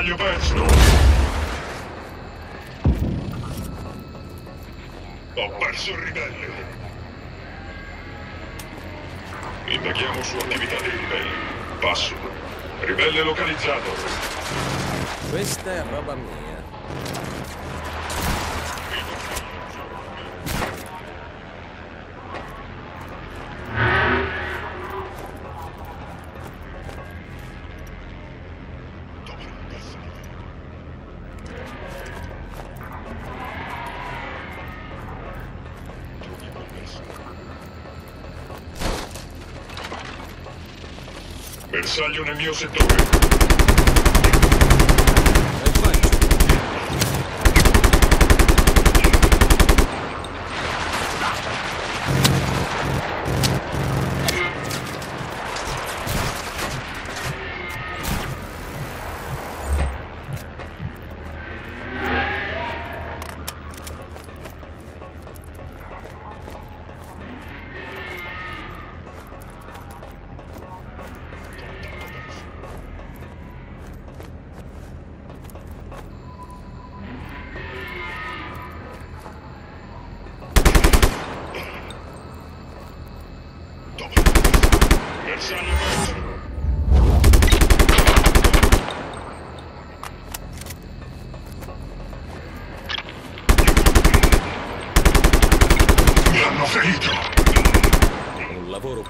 bersaglio perso. Ho perso il ribelle. Indaghiamo su attività dei ribelli. Passo. Ribelle localizzato. Questa è roba mia. Bersaglio nel mio settore.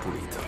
Un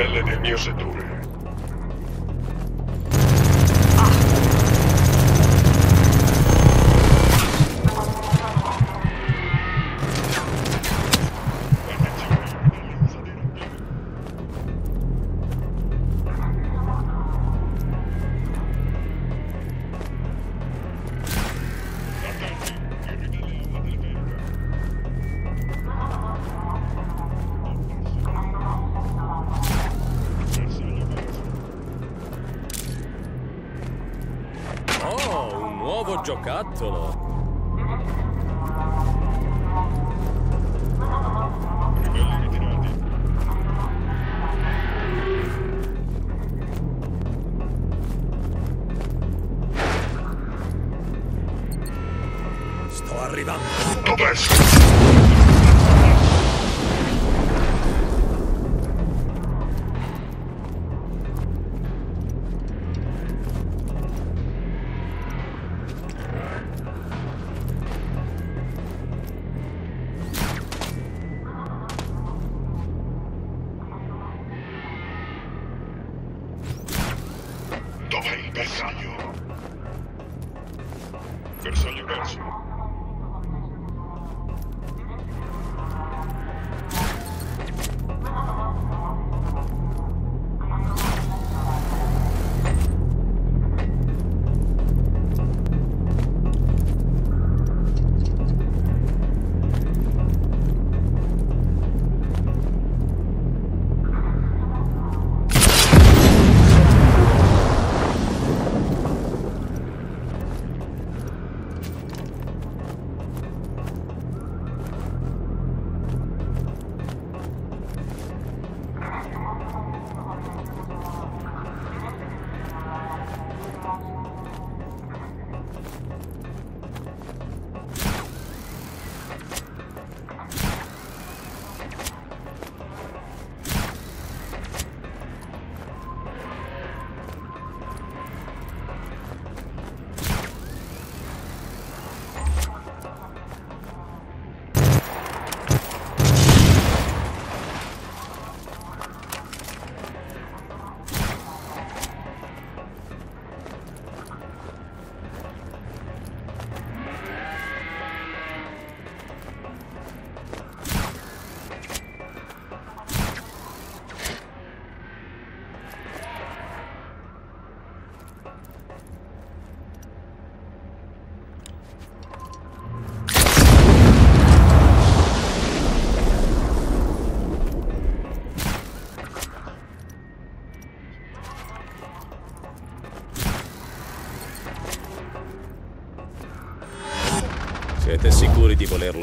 Il ribelle nel mio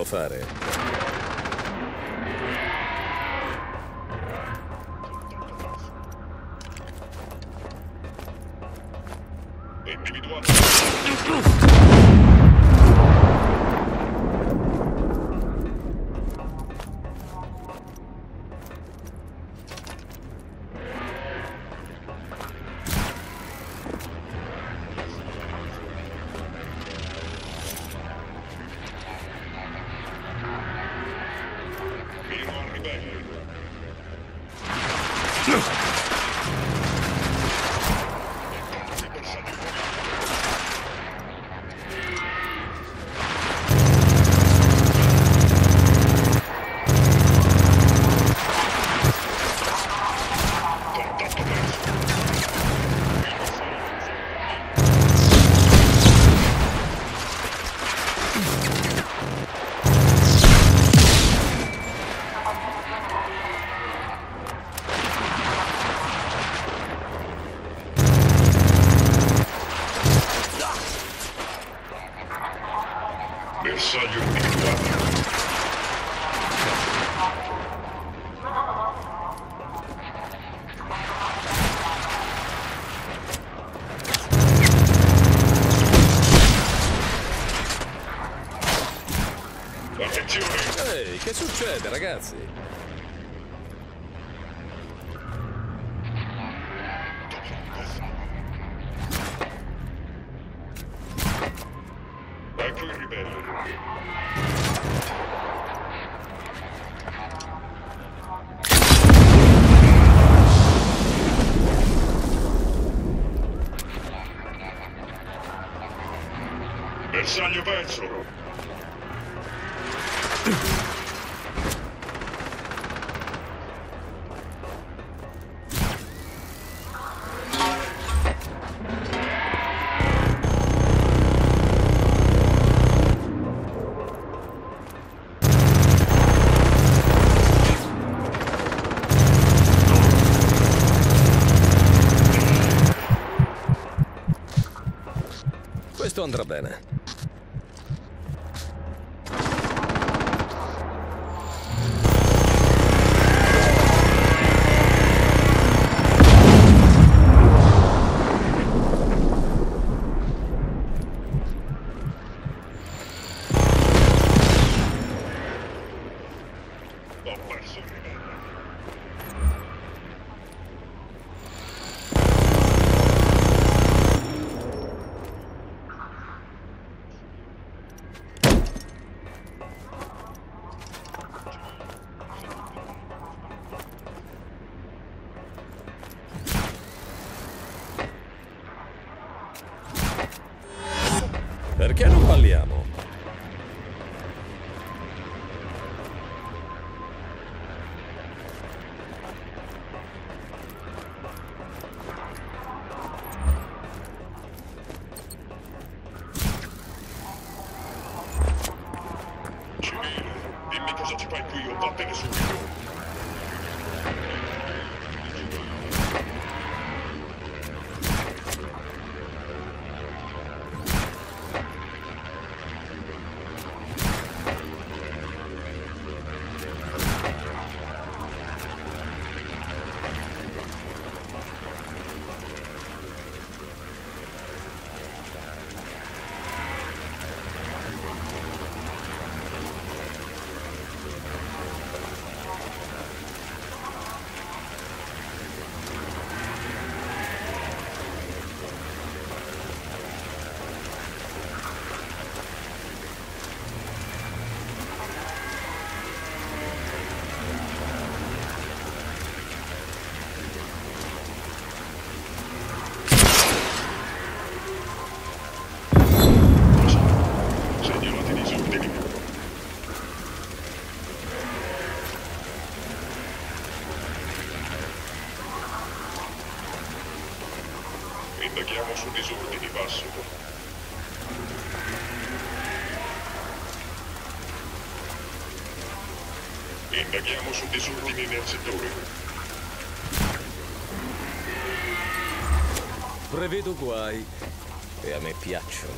fare? Che succede, ragazzi? Andrà bene. su disordini nel settore. Prevedo guai. E a me piacciono.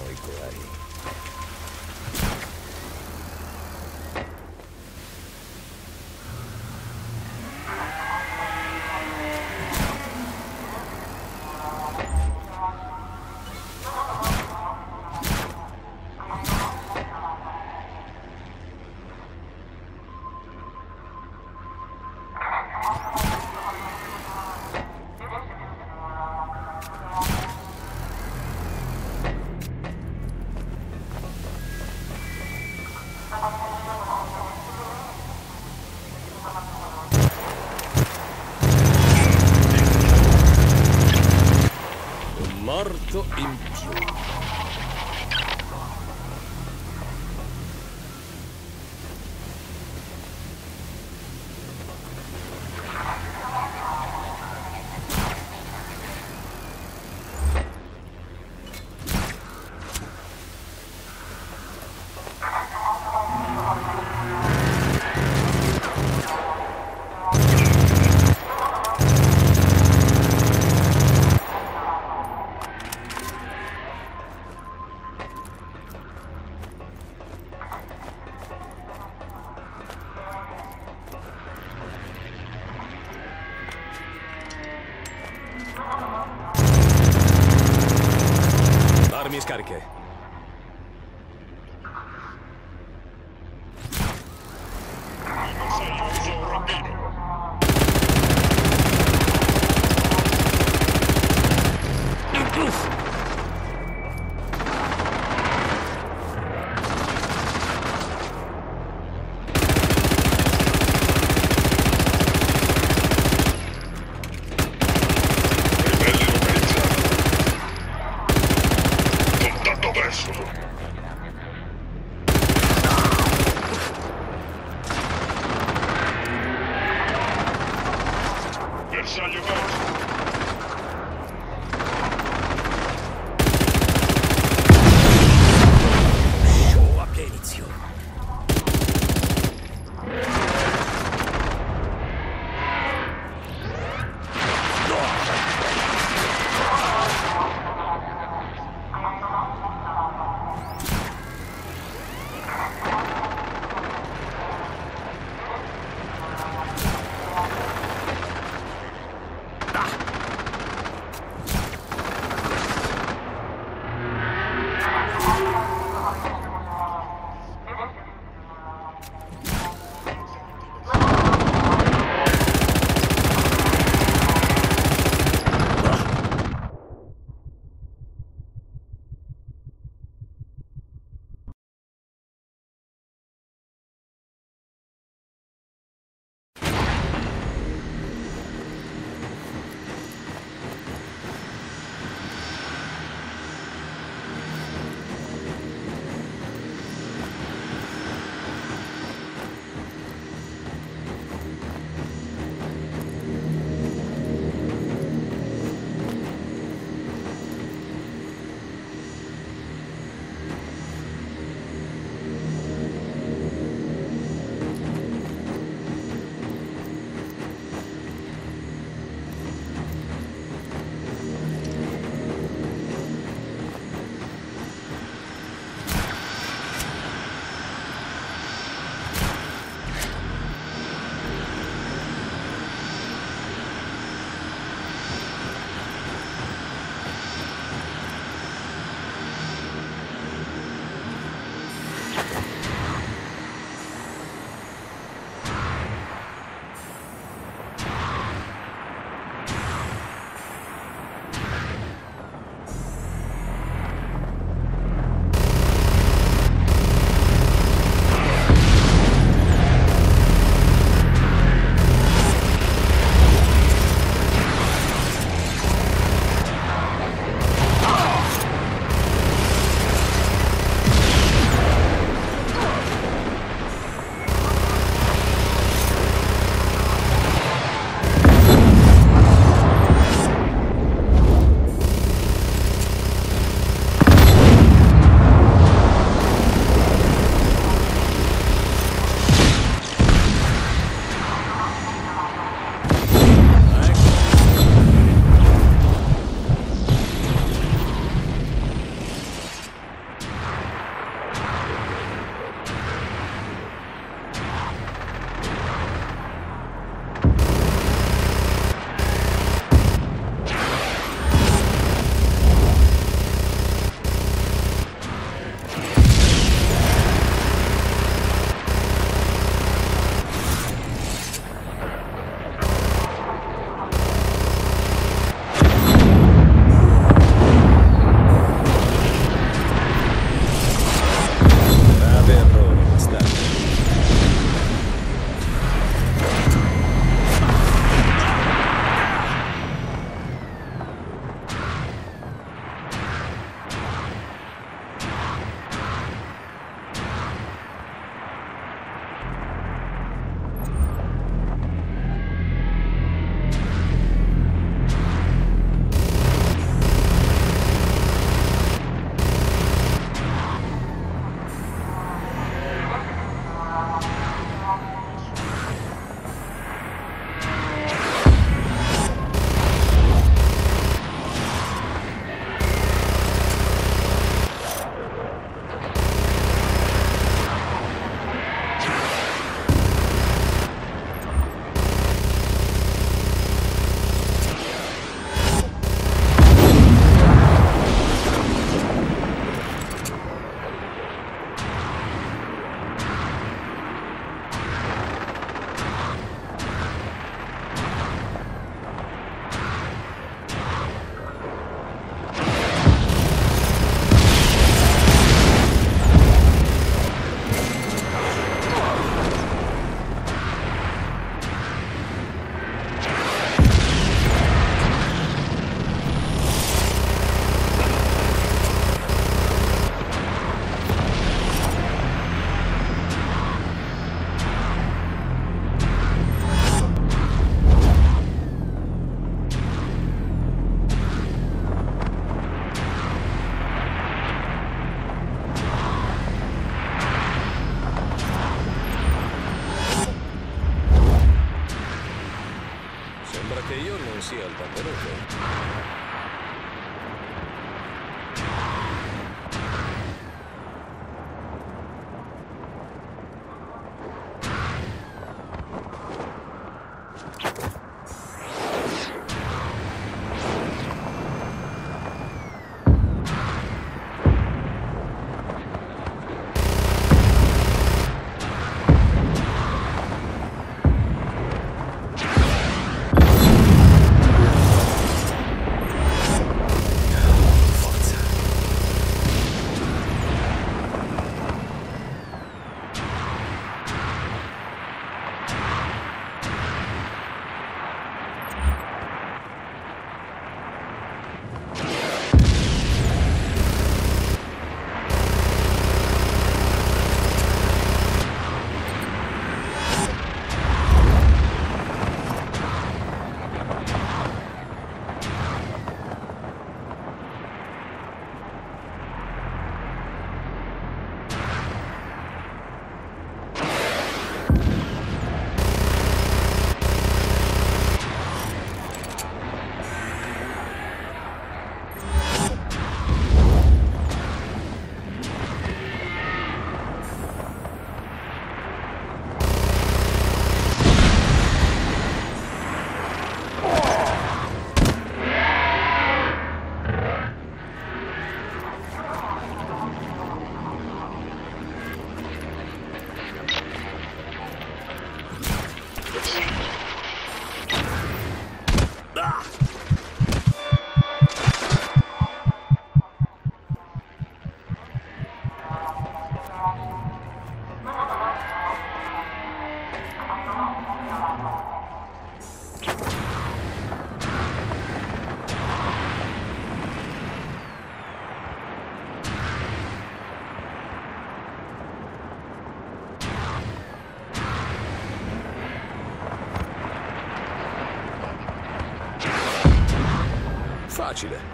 Facile.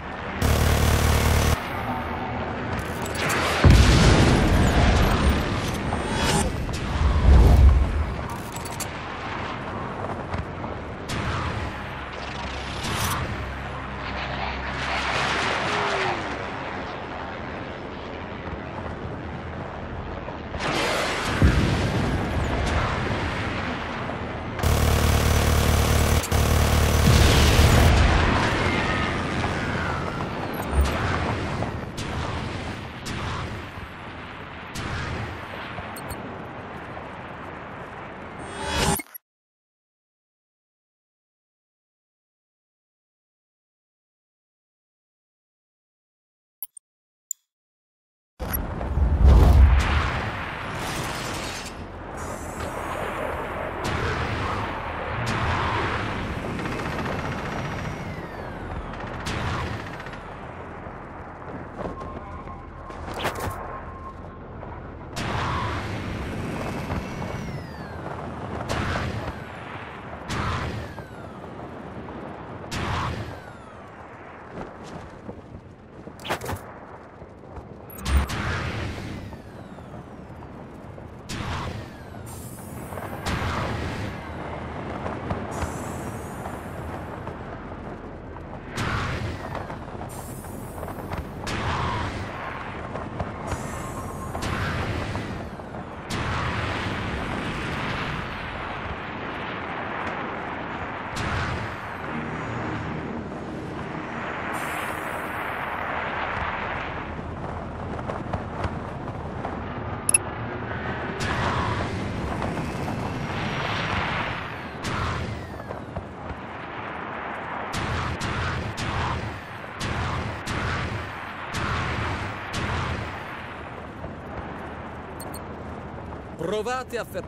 Provate a fermarmi.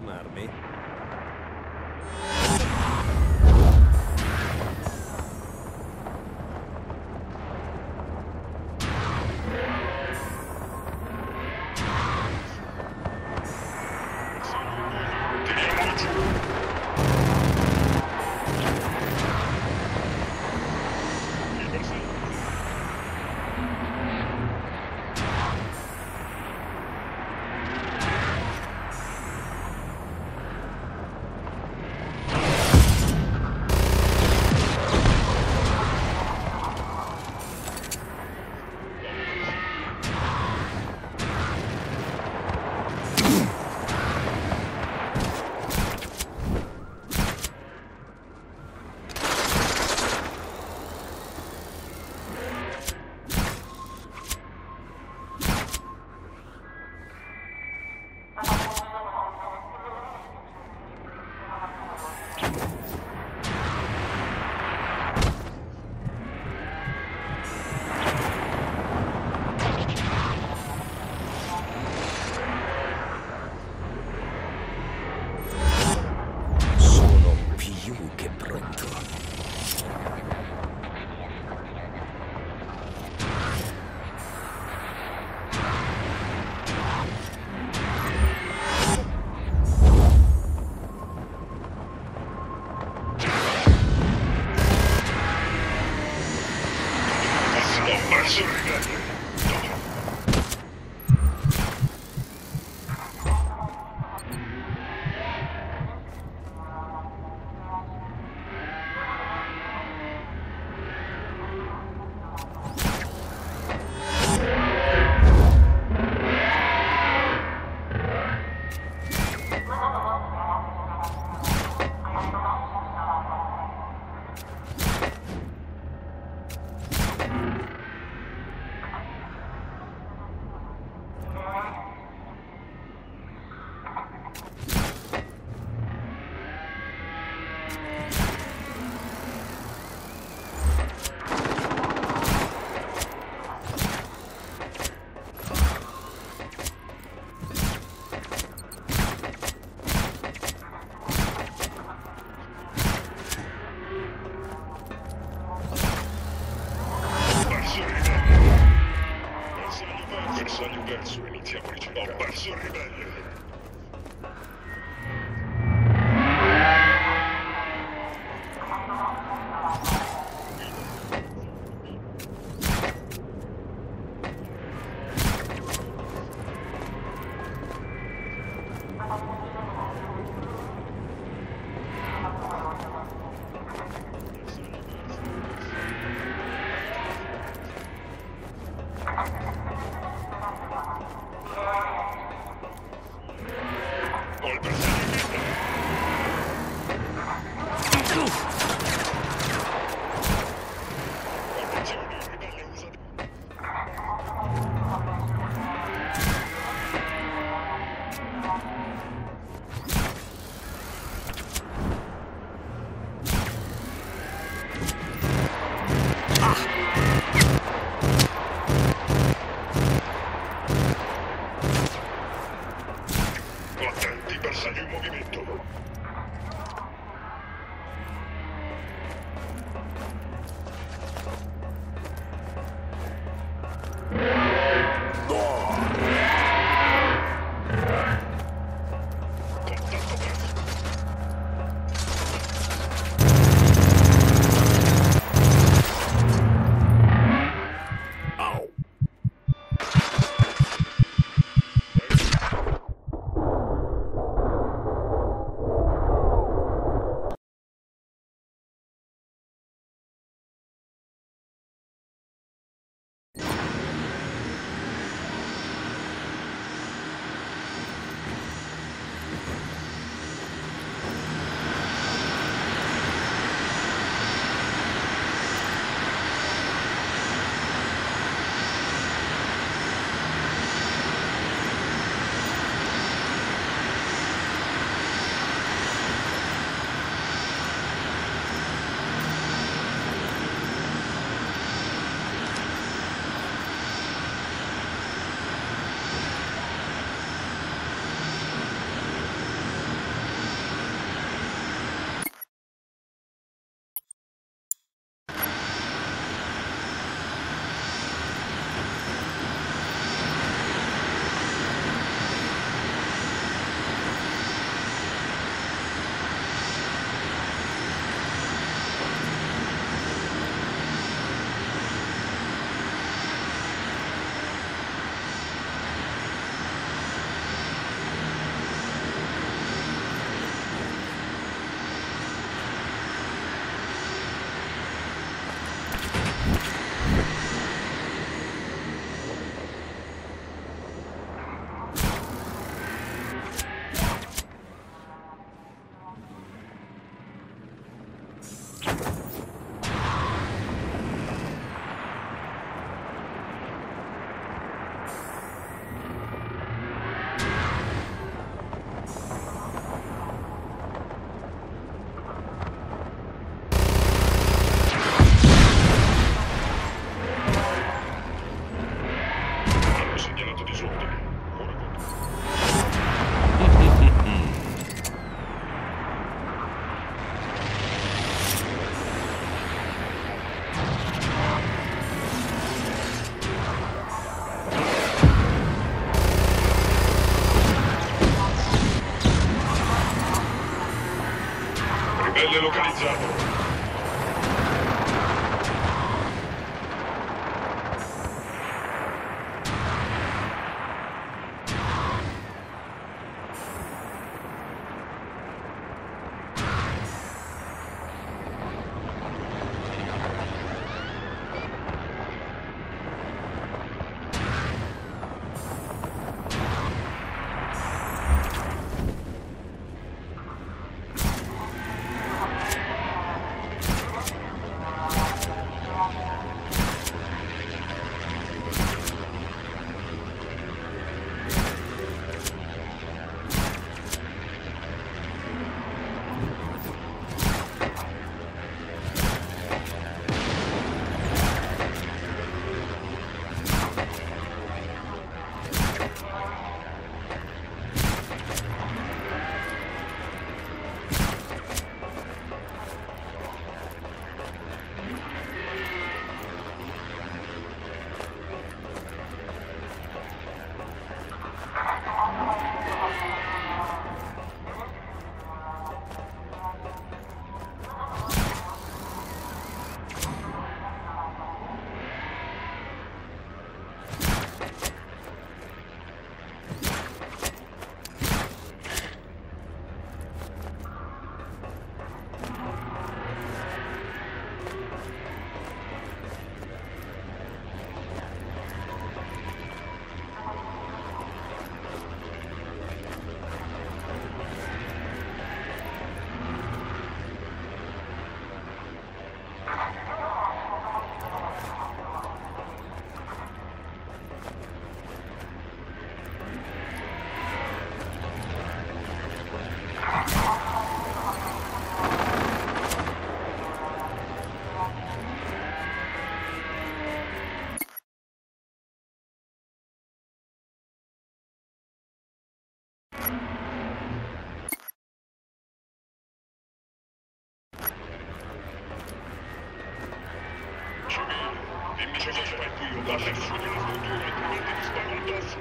Cosa fai qui o lascia subito il futuro, altrimenti ti sparo addosso.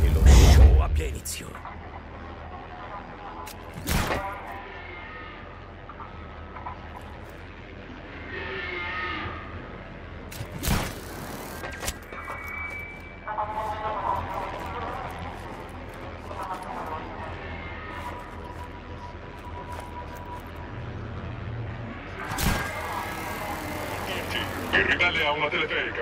Che lo show abbia inizio. Tutti, il ribelle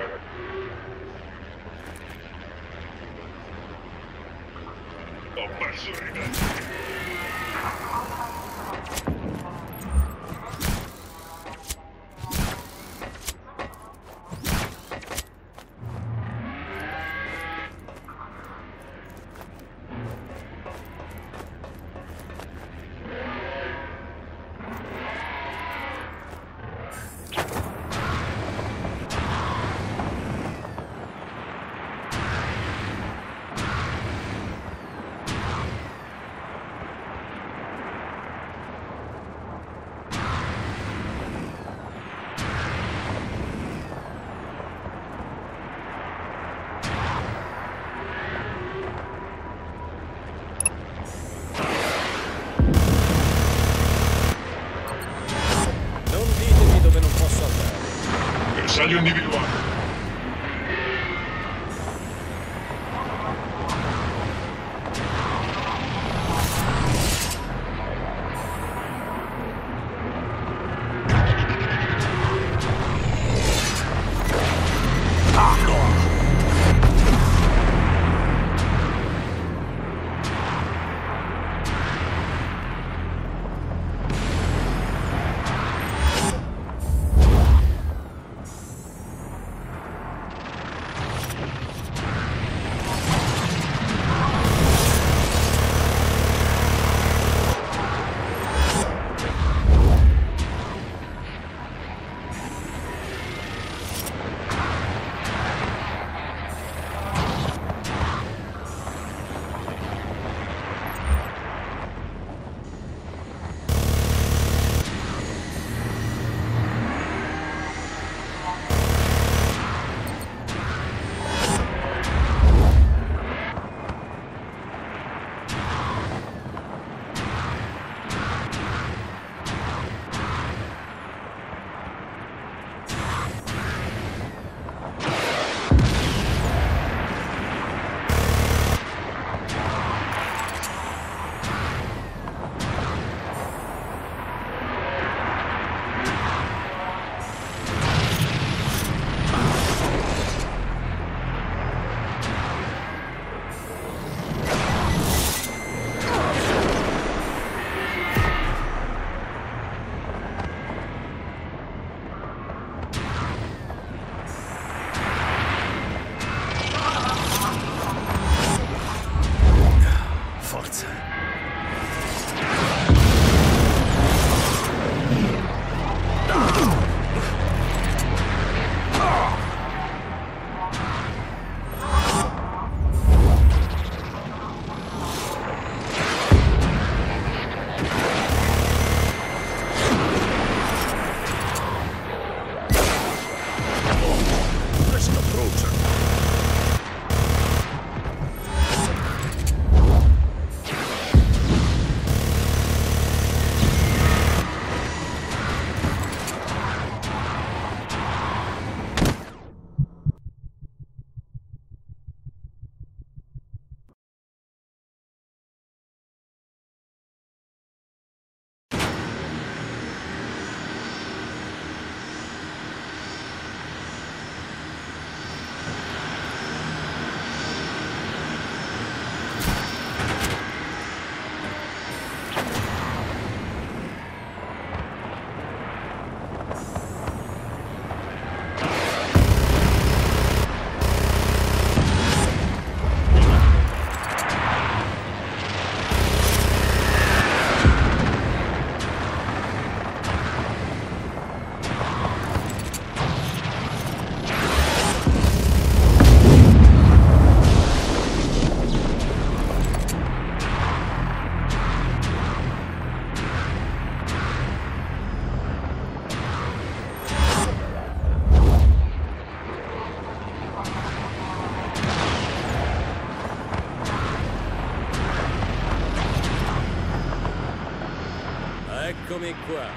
Big question.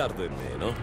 Bastardo in meno.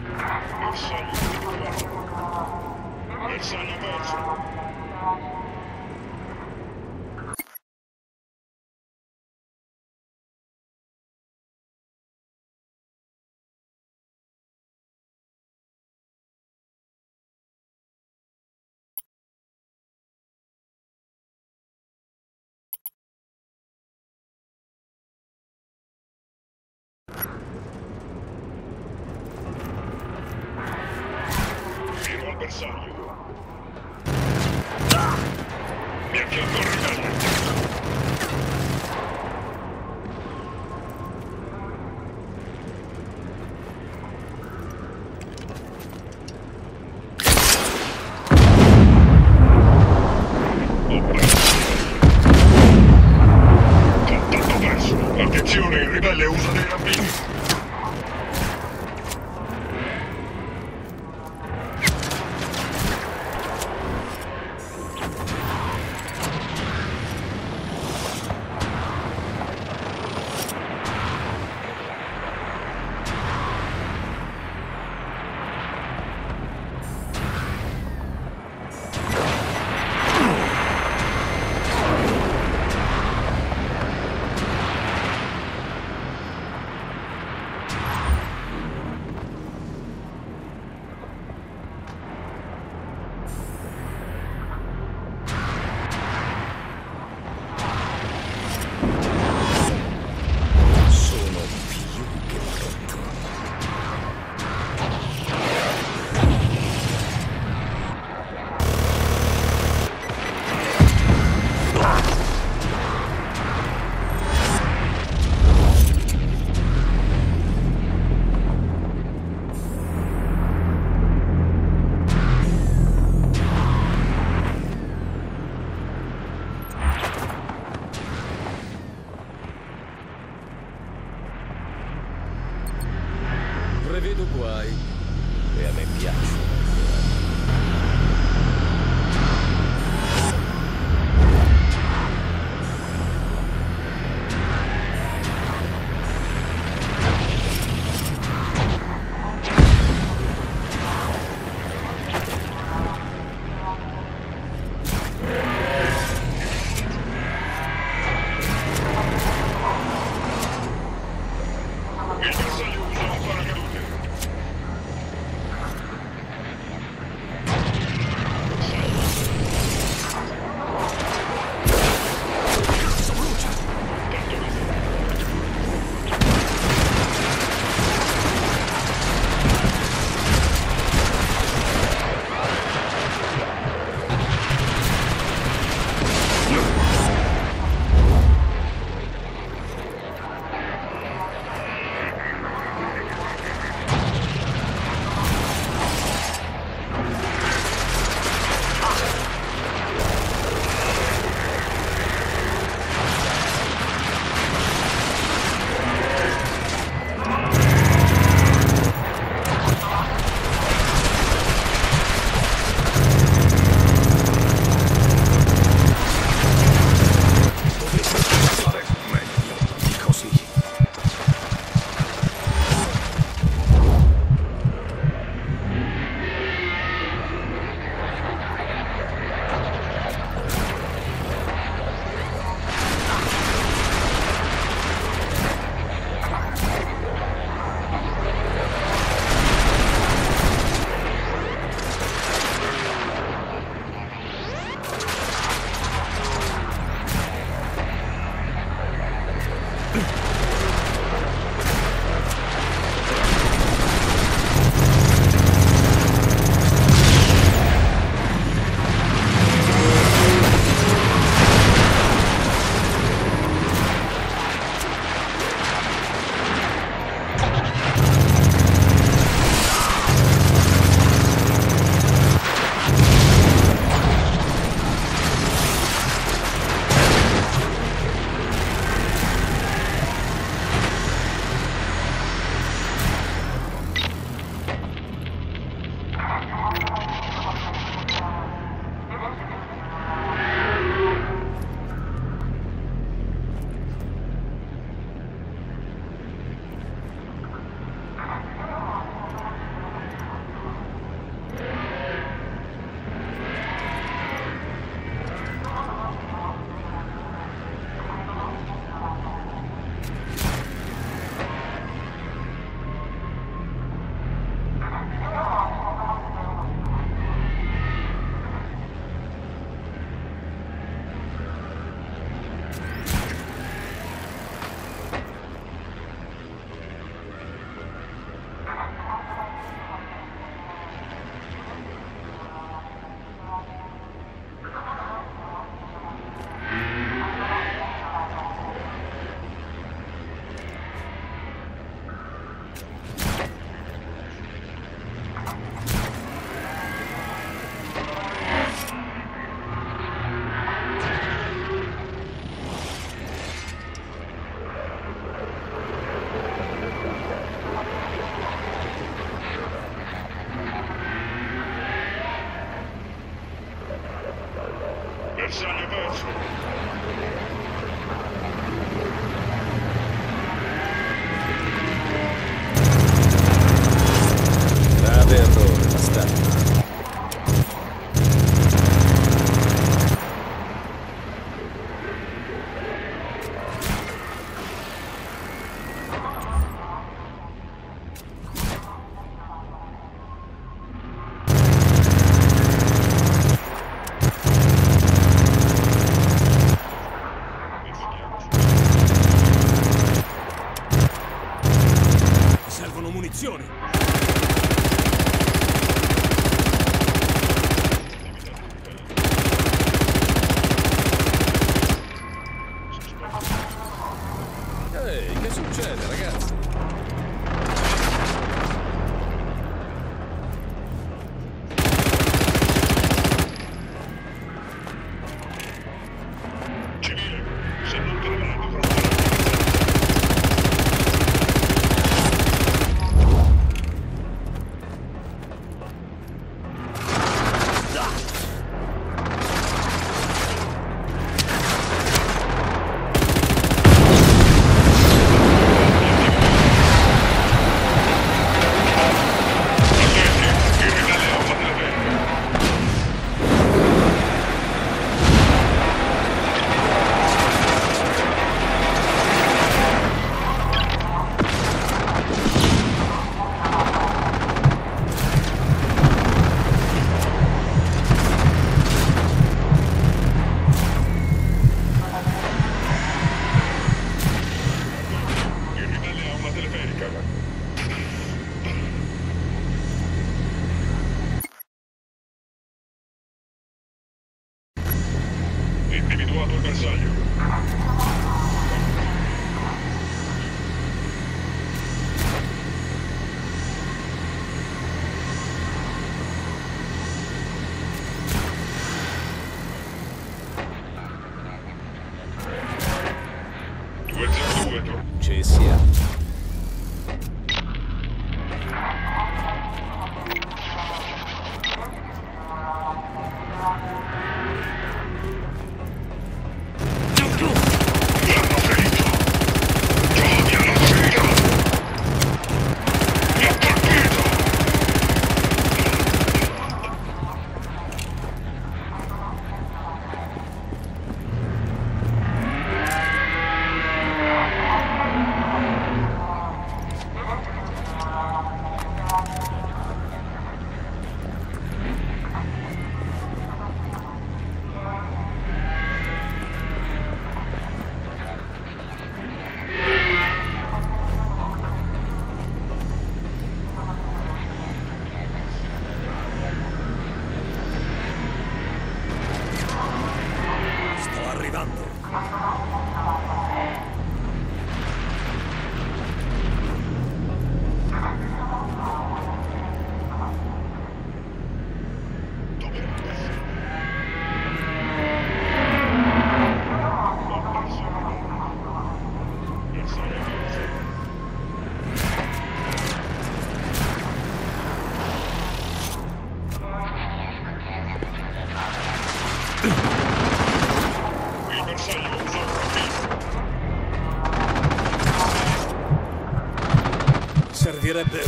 get up there.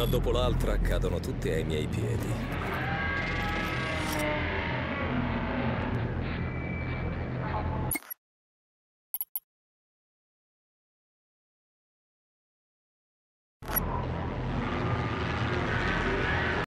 Una dopo l'altra cadono tutte ai miei piedi.